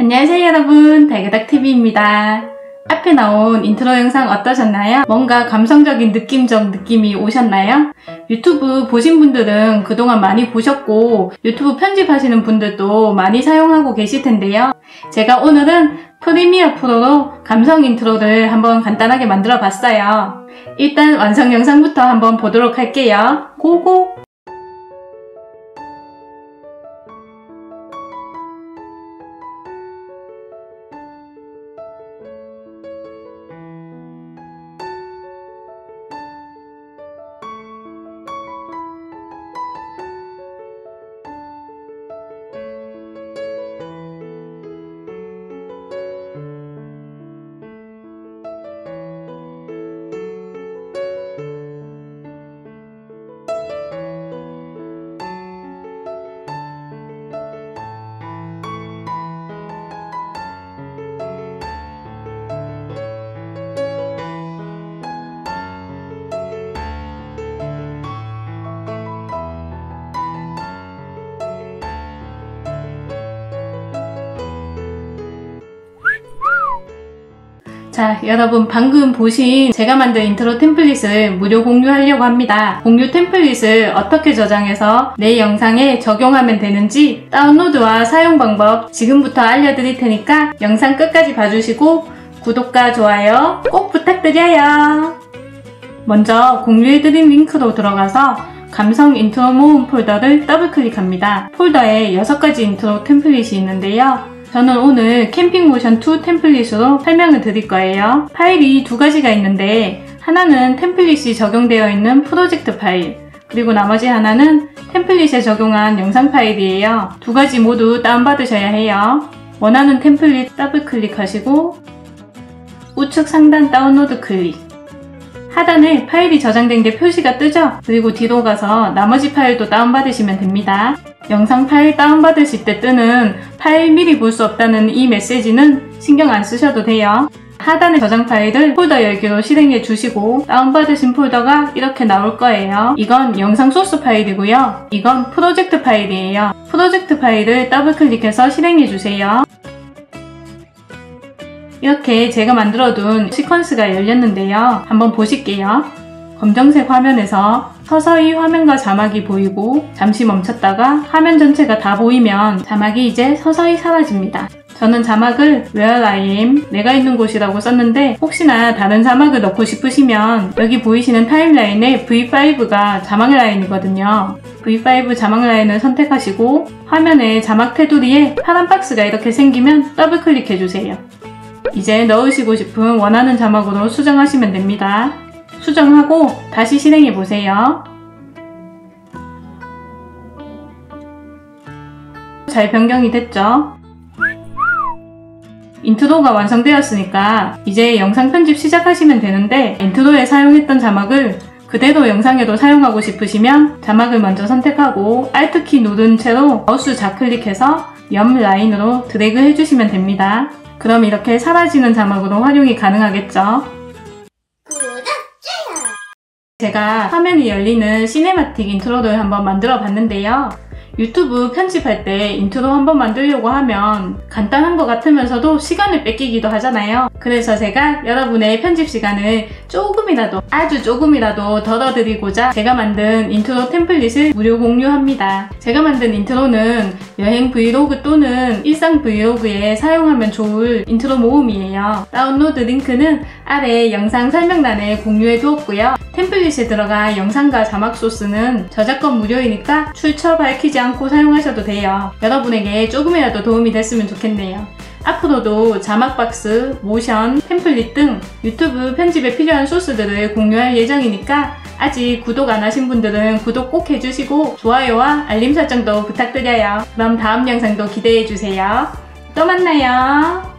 안녕하세요 여러분 달그닥TV입니다. 앞에 나온 인트로 영상 어떠셨나요? 뭔가 감성적인 느낌적 느낌이 오셨나요? 유튜브 보신 분들은 그동안 많이 보셨고 유튜브 편집하시는 분들도 많이 사용하고 계실 텐데요. 제가 오늘은 Premiere Pro로 감성 인트로를 한번 간단하게 만들어 봤어요. 일단 완성 영상부터 한번 보도록 할게요. Go go! 자, 여러분 방금 보신 제가 만든 인트로 템플릿을 무료 공유하려고 합니다. 공유 템플릿을 어떻게 저장해서 내 영상에 적용하면 되는지 다운로드와 사용 방법 지금부터 알려드릴 테니까 영상 끝까지 봐주시고 구독과 좋아요 꼭 부탁드려요. 먼저 공유해드린 링크로 들어가서 감성 인트로 모음 폴더를 더블 클릭합니다. 폴더에 6가지 인트로 템플릿이 있는데요. 저는 오늘 캠핑 모션 2 템플릿으로 설명을 드릴 거예요. 파일이 두 가지가 있는데 하나는 템플릿이 적용되어 있는 프로젝트 파일 그리고 나머지 하나는 템플릿에 적용한 영상 파일이에요. 두 가지 모두 다운받으셔야 해요. 원하는 템플릿 더블 클릭하시고 우측 상단 다운로드 클릭 하단에 파일이 저장된 게 표시가 뜨죠? 그리고 뒤로 가서 나머지 파일도 다운받으시면 됩니다. 영상 파일 다운받으실 때 뜨는 파일 미리 볼 수 없다는 이 메시지는 신경 안 쓰셔도 돼요. 하단의 저장 파일을 폴더 열기로 실행해 주시고 다운받으신 폴더가 이렇게 나올 거예요. 이건 영상 소스 파일이고요. 이건 프로젝트 파일이에요. 프로젝트 파일을 더블 클릭해서 실행해 주세요. 이렇게 제가 만들어둔 시퀀스가 열렸는데요. 한번 보실게요. 검정색 화면에서 서서히 화면과 자막이 보이고 잠시 멈췄다가 화면 전체가 다 보이면 자막이 이제 서서히 사라집니다. 저는 자막을 Where I am, 내가 있는 곳이라고 썼는데 혹시나 다른 자막을 넣고 싶으시면 여기 보이시는 타임라인에 V5가 자막 라인이거든요. V5 자막 라인을 선택하시고 화면에 자막 테두리에 파란 박스가 이렇게 생기면 더블 클릭해주세요. 이제 넣으시고 싶은 원하는 자막으로 수정하시면 됩니다. 수정하고 다시 실행해 보세요. 잘 변경이 됐죠? 인트로가 완성되었으니까 이제 영상 편집 시작하시면 되는데 인트로에 사용했던 자막을 그대로 영상에도 사용하고 싶으시면 자막을 먼저 선택하고 Alt키 누른 채로 마우스 좌클릭해서 옆 라인으로 드래그 해주시면 됩니다. 그럼 이렇게 사라지는 자막으로 활용이 가능하겠죠? 제가 화면이 열리는 cinematic 인트로를 한번 만들어 봤는데요. 유튜브 편집할 때 인트로 한번 만들려고 하면 간단한 것 같으면서도 시간을 뺏기기도 하잖아요. 그래서 제가 여러분의 편집 시간을 조금이라도 아주 조금이라도 덜어드리고자 제가 만든 인트로 템플릿을 무료 공유합니다. 제가 만든 인트로는 여행 브이로그 또는 일상 브이로그에 사용하면 좋을 인트로 모음이에요. 다운로드 링크는 아래 영상 설명란에 공유해 두었고요. 템플릿에 들어간 영상과 자막 소스는 저작권 무료이니까 출처 밝히지 않고 사용하셔도 돼요. 여러분에게 조금이라도 도움이 됐으면 좋겠네요. 앞으로도 자막 박스, 모션, 템플릿 등 유튜브 편집에 필요한 소스들을 공유할 예정이니까 아직 구독 안 하신 분들은 구독 꼭 해주시고 좋아요와 알림 설정도 부탁드려요. 그럼 다음 영상도 기대해주세요. 또 만나요.